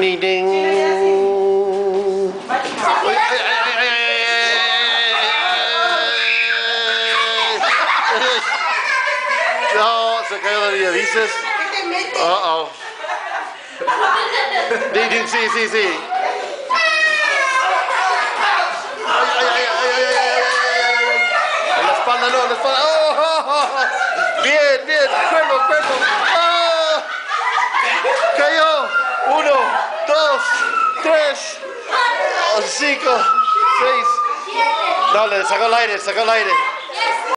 ding ding. No, se cayó la vida, dices. Uh oh. Ding ding, sí, sí, sí. La espalda no, la espalda. Oh, oh, oh. oh. Bien, bien. tres, cinco, seis. Dale, saca el aire, saca el aire.